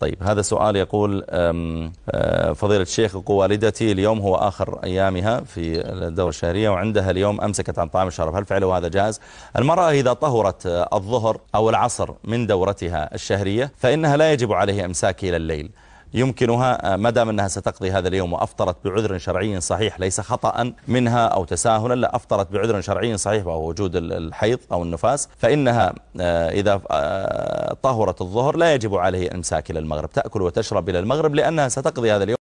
طيب هذا سؤال يقول فضيلة الشيخ والدتي اليوم هو آخر أيامها في الدورة الشهرية وعندها اليوم أمسكت عن طعام الشرب هل فعله هذا جاز المرأة إذا طهرت الظهر أو العصر من دورتها الشهرية فإنها لا يجب عليه إمساك إلى الليل. يمكنها ما دام أنها ستقضي هذا اليوم وأفطرت بعذر شرعي صحيح ليس خطأ منها أو تساهلا لا أفطرت بعذر شرعي صحيح وهو وجود الحيض أو النفاس فإنها إذا طهرت الظهر لا يجب عليه الإمساك إلى المغرب تأكل وتشرب إلى المغرب لأنها ستقضي هذا اليوم.